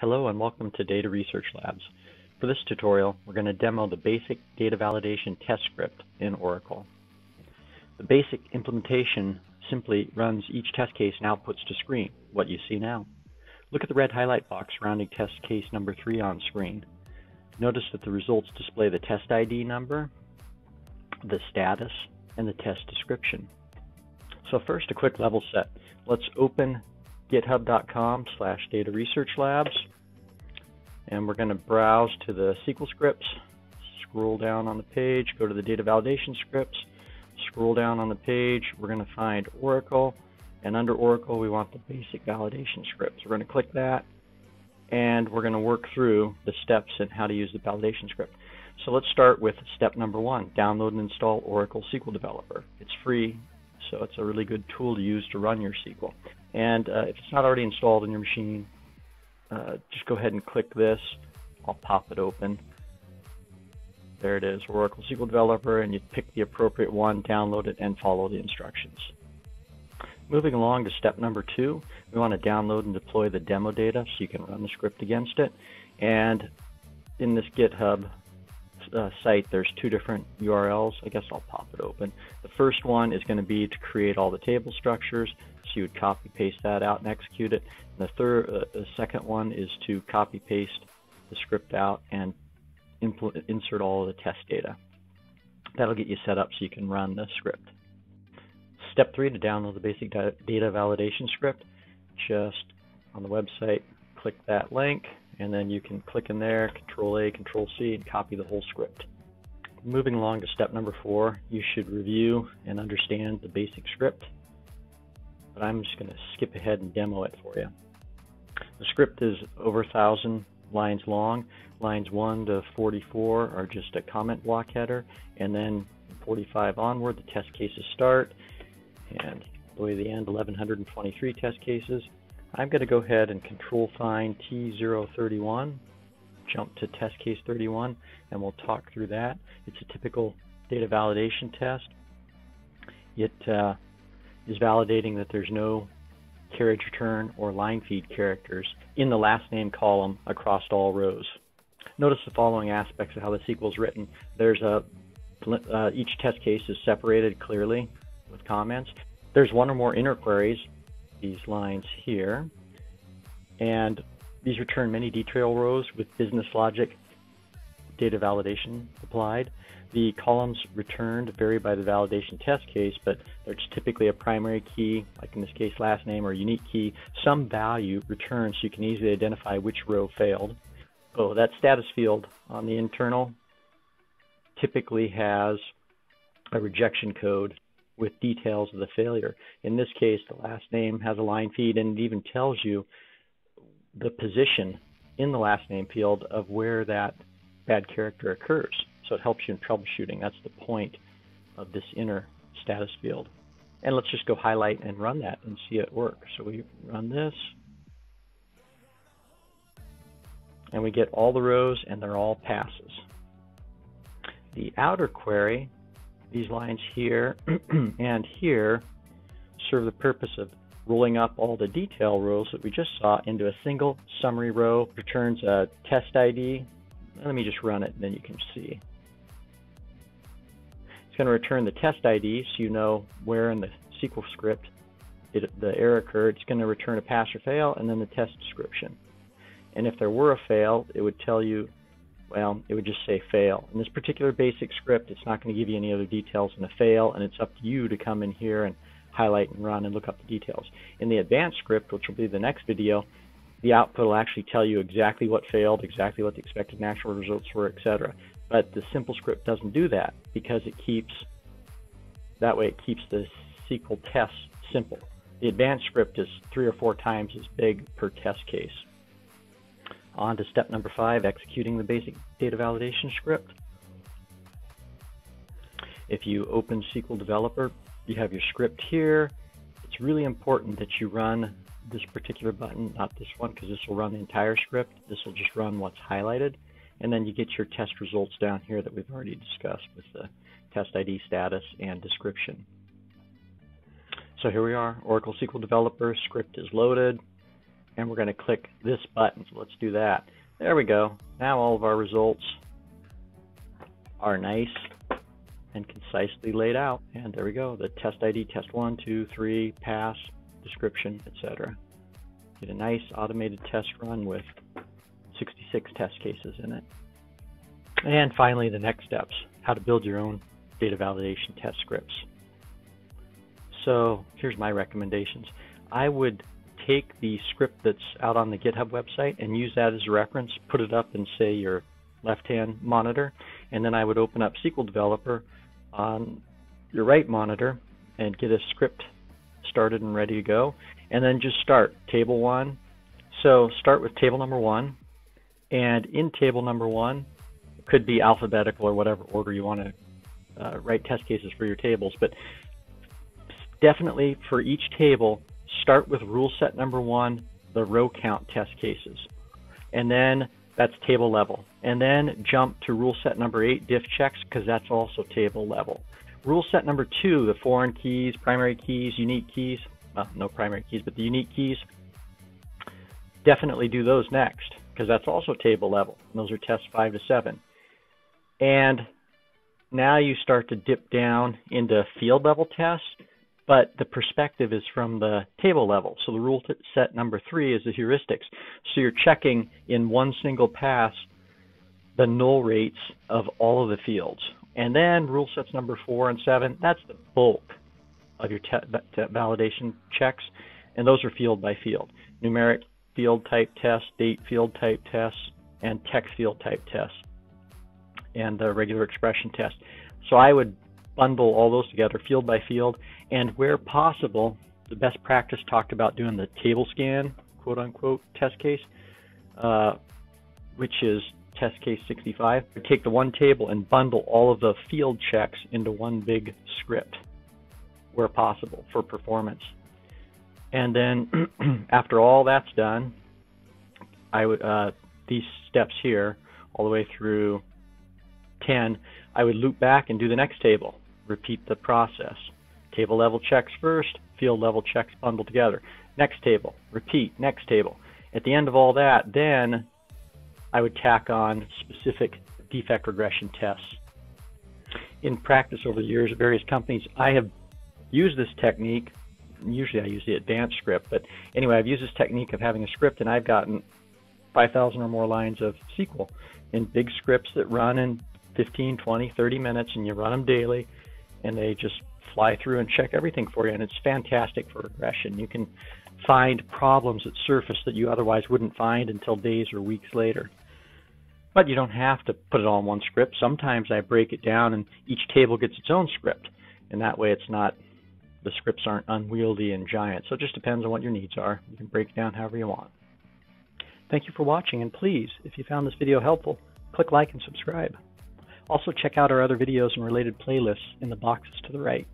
Hello and welcome to Data Research Labs. For this tutorial, we're going to demo the basic data validation test script in Oracle. The basic implementation simply runs each test case and outputs to screen, what you see now. Look at the red highlight box surrounding test case number 3 on screen. Notice that the results display the test ID number, the status, and the test description. So first, a quick level set. Let's open github.com slash data research labs and we're going to browse to the SQL scripts scroll down on the page go to the data validation scripts scroll down on the page. We're going to find Oracle and under Oracle we want the basic validation scripts. We're going to click that and we're going to work through the steps and how to use the validation script. So let's start with step number one download and install Oracle SQL Developer. It's free so it's a really good tool to use to run your SQL and uh, if it's not already installed in your machine, uh, just go ahead and click this. I'll pop it open. There it is, Oracle SQL Developer, and you pick the appropriate one, download it, and follow the instructions. Moving along to step number two, we want to download and deploy the demo data so you can run the script against it. And in this GitHub uh, site, there's two different URLs. I guess I'll pop it open. The first one is going to be to create all the table structures. So you would copy paste that out and execute it. And the third, uh, the second one is to copy paste the script out and insert all of the test data. That'll get you set up so you can run the script. Step three to download the basic data validation script. Just on the website, click that link, and then you can click in there, Control A, Control C, and copy the whole script. Moving along to step number four, you should review and understand the basic script but I'm just going to skip ahead and demo it for you. The script is over 1,000 lines long. Lines 1 to 44 are just a comment block header, and then 45 onward, the test cases start, and the way the end, 1,123 test cases. I'm going to go ahead and control find T031, jump to test case 31, and we'll talk through that. It's a typical data validation test. It uh, is validating that there's no carriage return or line feed characters in the last name column across all rows. Notice the following aspects of how the SQL is written. There's a uh, each test case is separated clearly with comments. There's one or more inner queries, these lines here, and these return many detail rows with business logic data validation applied. The columns returned vary by the validation test case, but there's typically a primary key, like in this case last name or unique key, some value returned so you can easily identify which row failed. Oh, that status field on the internal typically has a rejection code with details of the failure. In this case, the last name has a line feed and it even tells you the position in the last name field of where that bad character occurs. So it helps you in troubleshooting. That's the point of this inner status field. And let's just go highlight and run that and see it work. So we run this. And we get all the rows and they're all passes. The outer query, these lines here and here, serve the purpose of rolling up all the detail rows that we just saw into a single summary row, returns a test ID. Let me just run it and then you can see It's going to return the test ID so you know where in the SQL script it, the error occurred. It's going to return a pass or fail and then the test description. And if there were a fail, it would tell you, well, it would just say fail. In this particular basic script, it's not going to give you any other details than a fail, and it's up to you to come in here and highlight and run and look up the details. In the advanced script, which will be the next video, the output will actually tell you exactly what failed, exactly what the expected natural results were, etc. But the simple script doesn't do that because it keeps, that way it keeps the SQL tests simple. The advanced script is three or four times as big per test case. On to step number five, executing the basic data validation script. If you open SQL Developer, you have your script here. It's really important that you run this particular button, not this one, because this will run the entire script. This will just run what's highlighted. And then you get your test results down here that we've already discussed with the test ID status and description. So here we are, Oracle SQL Developer, script is loaded. And we're going to click this button. So let's do that. There we go. Now all of our results are nice and concisely laid out. And there we go. The test ID, test one, two, three, pass, description, etc. Get a nice automated test run with 66 test cases in it. And finally, the next steps, how to build your own data validation test scripts. So here's my recommendations. I would take the script that's out on the GitHub website and use that as a reference, put it up in, say, your left-hand monitor, and then I would open up SQL Developer on your right monitor and get a script started and ready to go, and then just start table one. So start with table number one, and in table number one, could be alphabetical or whatever order you want to uh, write test cases for your tables, but definitely for each table, start with rule set number one, the row count test cases. And then that's table level. And then jump to rule set number eight, diff checks, because that's also table level. Rule set number two, the foreign keys, primary keys, unique keys, well, no primary keys, but the unique keys, definitely do those next, because that's also table level. Those are tests five to seven. And now you start to dip down into field level tests but the perspective is from the table level. So the rule set number three is the heuristics. So you're checking in one single pass the null rates of all of the fields. And then rule sets number four and seven, that's the bulk of your validation checks. And those are field by field. Numeric field type tests, date field type tests, and text field type tests, and the regular expression test. So I would bundle all those together field by field and where possible the best practice talked about doing the table scan quote unquote test case uh, which is test case 65 take the one table and bundle all of the field checks into one big script where possible for performance. And then after all that's done I would uh, these steps here all the way through 10 I would loop back and do the next table repeat the process. Table level checks first, field level checks bundled together. Next table, repeat, next table. At the end of all that, then I would tack on specific defect regression tests. In practice over the years at various companies, I have used this technique. Usually I use the advanced script, but anyway, I've used this technique of having a script and I've gotten 5,000 or more lines of SQL in big scripts that run in 15, 20, 30 minutes and you run them daily and they just fly through and check everything for you. And it's fantastic for regression. You can find problems that surface that you otherwise wouldn't find until days or weeks later. But you don't have to put it all in one script. Sometimes I break it down and each table gets its own script. And that way it's not, the scripts aren't unwieldy and giant. So it just depends on what your needs are. You can break it down however you want. Thank you for watching and please, if you found this video helpful, click like and subscribe. Also check out our other videos and related playlists in the boxes to the right.